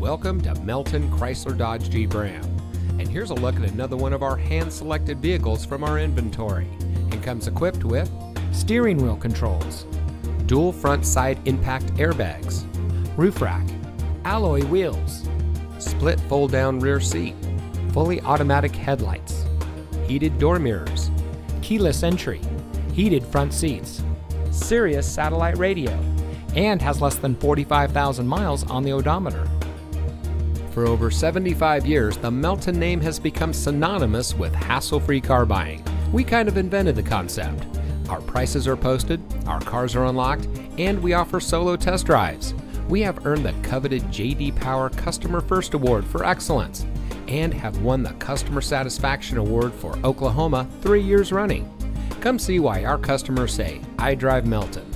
Welcome to Melton Chrysler Dodge Jeep Ram. And here's a look at another one of our hand selected vehicles from our inventory. And comes equipped with steering wheel controls, dual front side impact airbags, roof rack, alloy wheels, split fold down rear seat, fully automatic headlights, heated door mirrors, keyless entry, heated front seats, Sirius satellite radio, and has less than 45,000 miles on the odometer. For over 75 years, the Melton name has become synonymous with hassle free car buying. We kind of invented the concept. Our prices are posted, our cars are unlocked, and we offer solo test drives. We have earned the coveted JD Power Customer First Award for excellence and have won the Customer Satisfaction Award for Oklahoma three years running. Come see why our customers say, I drive Melton.